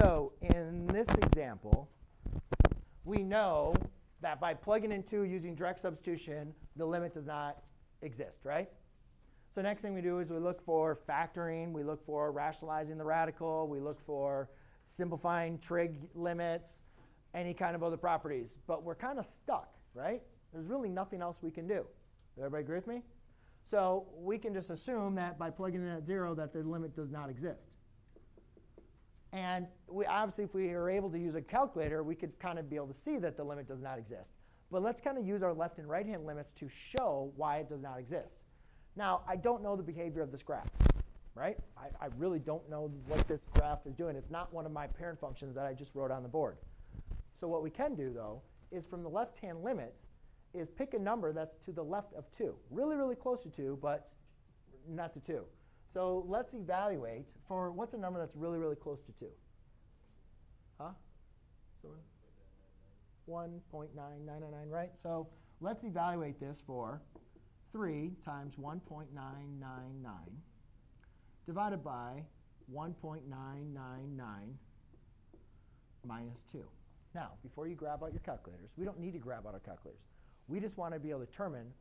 So in this example, we know that by plugging in 2 using direct substitution, the limit does not exist, right? So next thing we do is we look for factoring, we look for rationalizing the radical, we look for simplifying trig limits, any kind of other properties. But we're kind of stuck, right? There's really nothing else we can do. Everybody agree with me? So we can just assume that by plugging in at 0 that the limit does not exist. And we, obviously, if we are able to use a calculator, we could kind of be able to see that the limit does not exist. But let's kind of use our left and right hand limits to show why it does not exist. Now, I don't know the behavior of this graph, right? I, I really don't know what this graph is doing. It's not one of my parent functions that I just wrote on the board. So what we can do, though, is from the left-hand limit, is pick a number that's to the left of 2. Really, really close to 2, but not to 2. So let's evaluate for what's a number that's really, really close to 2? Huh? So 1.9999, right? So let's evaluate this for 3 times 1.999 divided by 1.999 minus 2. Now, before you grab out your calculators, we don't need to grab out our calculators. We just want to be able to determine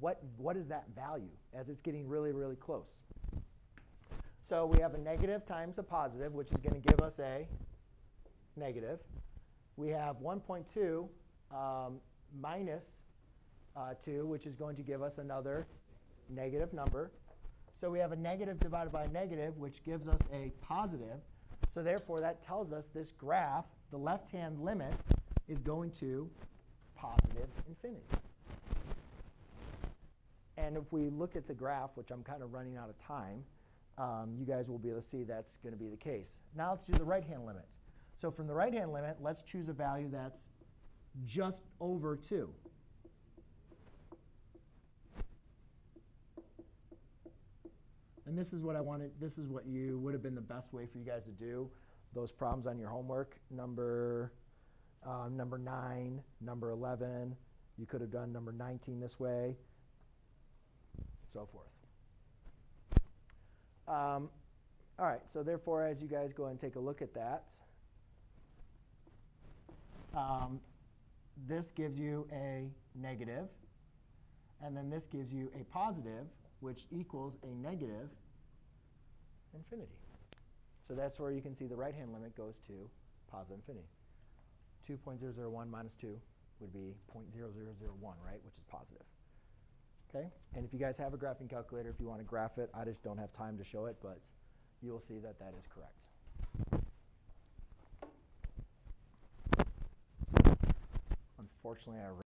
what, what is that value as it's getting really, really close. So we have a negative times a positive, which is going to give us a negative. We have 1.2 um, minus, uh, 2, which is going to give us another negative number. So we have a negative divided by a negative, which gives us a positive. So therefore, that tells us this graph, the left-hand limit, is going to positive infinity. And if we look at the graph, which I'm kind of running out of time, um, you guys will be able to see that's going to be the case. Now let's do the right-hand limit. So from the right-hand limit, let's choose a value that's just over 2. And this is what I wanted, this is what you would have been the best way for you guys to do those problems on your homework. Number, uh, number 9, number 11. You could have done number 19 this way, so forth. Um, all right, so therefore, as you guys go and take a look at that, um, this gives you a negative, and then this gives you a positive, which equals a negative infinity. So that's where you can see the right-hand limit goes to positive infinity. 2.001 minus 2 would be 0.0001, right, which is positive. Okay? And if you guys have a graphing calculator, if you want to graph it, I just don't have time to show it, but you will see that that is correct. Unfortunately, I